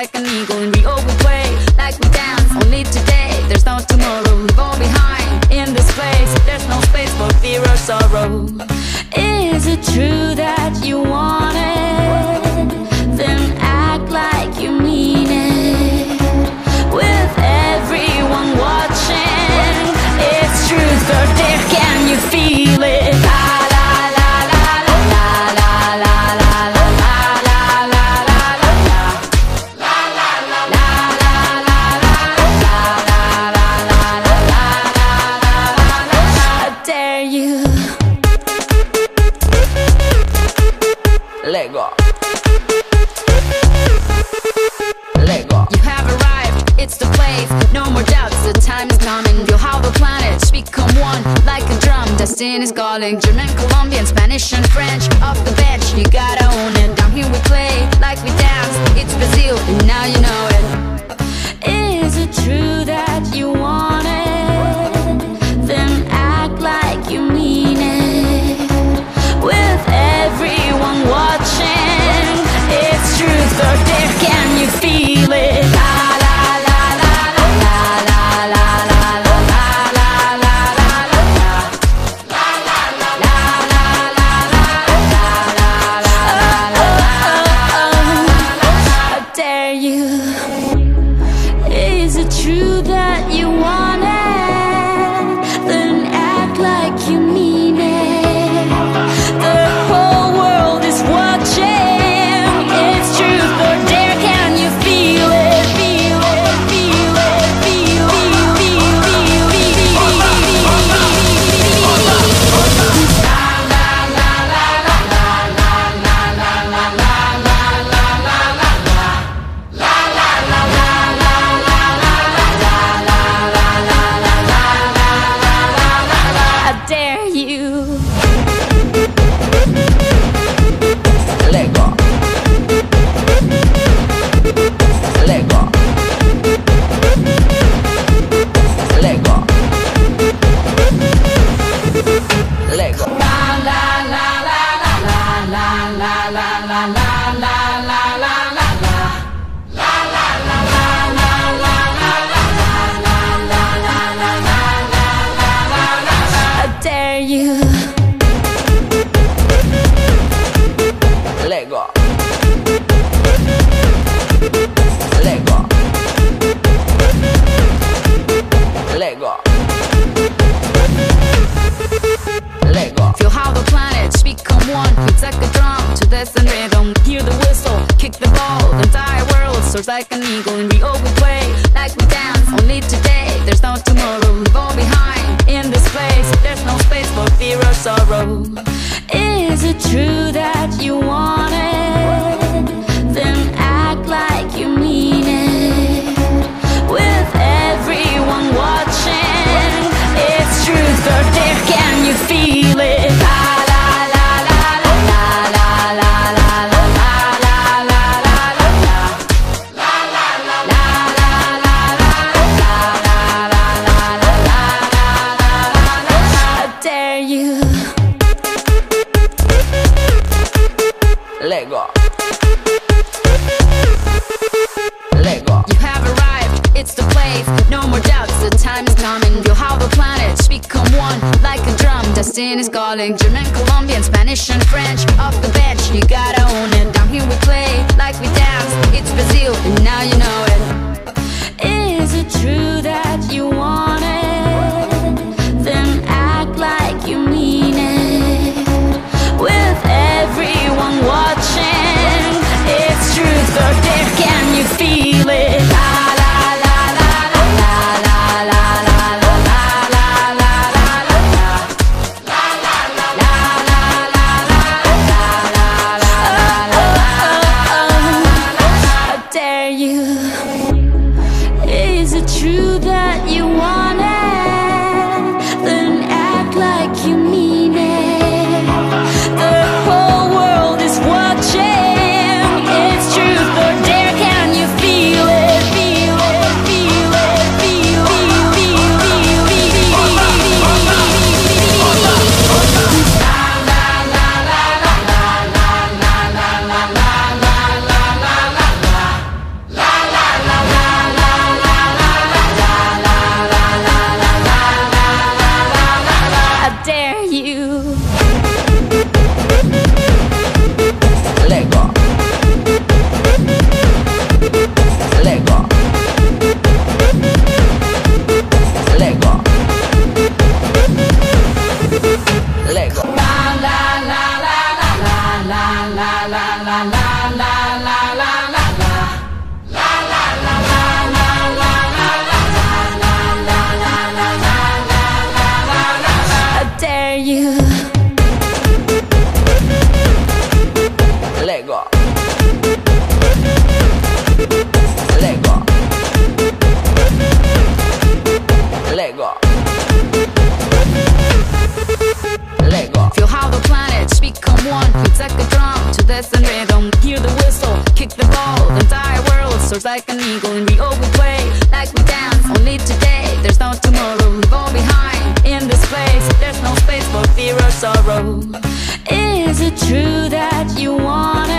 like an You'll have a planet, become one like a drum. Destiny's calling German, Colombian, Spanish and French. Off the bench, you gotta own it. Down here we play like we dance It's Brazil and now you know it. Dare you? Soars like an eagle. And we we play like we dance. Only today, there's no tomorrow. Leave all behind in this place. There's no space for fear or sorrow. Is it true that you want drum. Is calling. German, Colombian, Spanish, and French. Off the bench, you gotta own it. Down here we play like we dance. It's Brazil, and now you know it. Is it true that you want you? Is it true that you soars like an eagle Rio we play like we dance. Only today, there's no tomorrow. Leave all behind in this place. There's no space for fear or sorrow. Is it true that you want